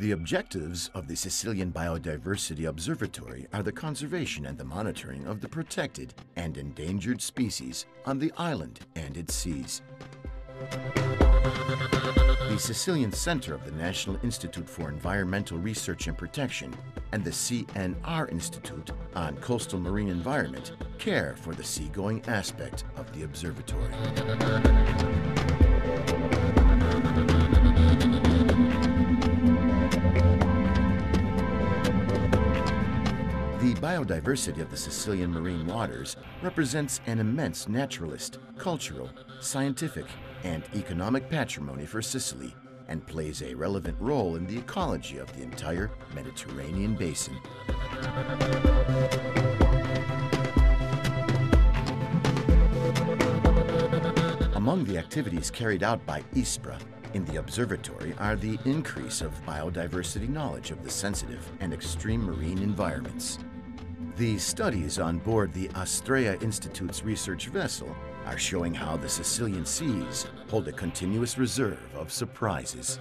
The objectives of the Sicilian Biodiversity Observatory are the conservation and the monitoring of the protected and endangered species on the island and its seas. The Sicilian Center of the National Institute for Environmental Research and Protection and the CNR Institute on Coastal Marine Environment care for the seagoing aspect of the observatory. Biodiversity of the Sicilian marine waters represents an immense naturalist, cultural, scientific, and economic patrimony for Sicily and plays a relevant role in the ecology of the entire Mediterranean basin. Among the activities carried out by ISPRA in the observatory are the increase of biodiversity knowledge of the sensitive and extreme marine environments. The studies on board the Astrea Institute's research vessel are showing how the Sicilian seas hold a continuous reserve of surprises.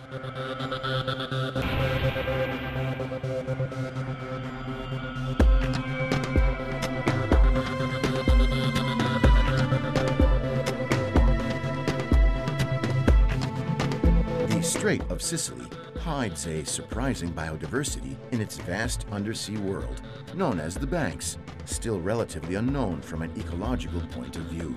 The Strait of Sicily hides a surprising biodiversity in its vast undersea world, known as the Banks, still relatively unknown from an ecological point of view.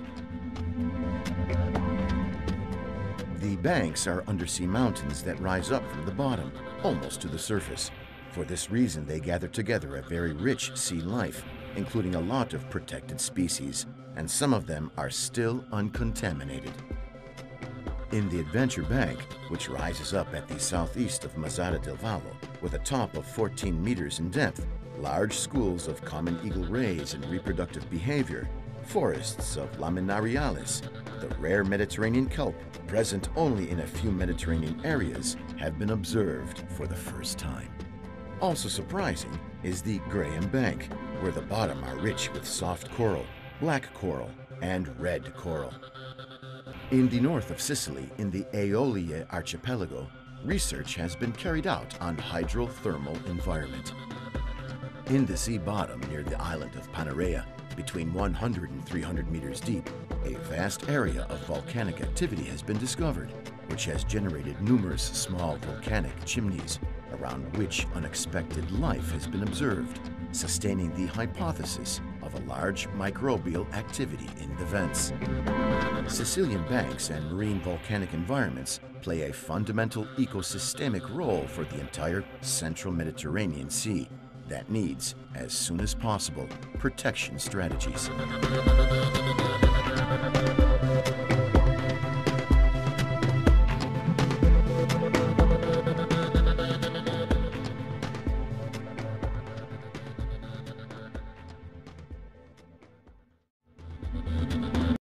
The banks are undersea mountains that rise up from the bottom, almost to the surface. For this reason, they gather together a very rich sea life, including a lot of protected species, and some of them are still uncontaminated. In the Adventure Bank, which rises up at the southeast of Mazara del Vallo, with a top of 14 meters in depth, large schools of common eagle rays and reproductive behavior, forests of laminariales, the rare Mediterranean kelp present only in a few Mediterranean areas, have been observed for the first time. Also surprising is the Graham Bank, where the bottom are rich with soft coral, black coral, and red coral. In the north of Sicily, in the Aeolie archipelago, research has been carried out on hydrothermal environment. In the sea bottom near the island of Panarea, between 100 and 300 meters deep, a vast area of volcanic activity has been discovered, which has generated numerous small volcanic chimneys, around which unexpected life has been observed, sustaining the hypothesis of a large microbial activity in the vents. Sicilian banks and marine volcanic environments play a fundamental ecosystemic role for the entire central Mediterranean Sea that needs, as soon as possible, protection strategies.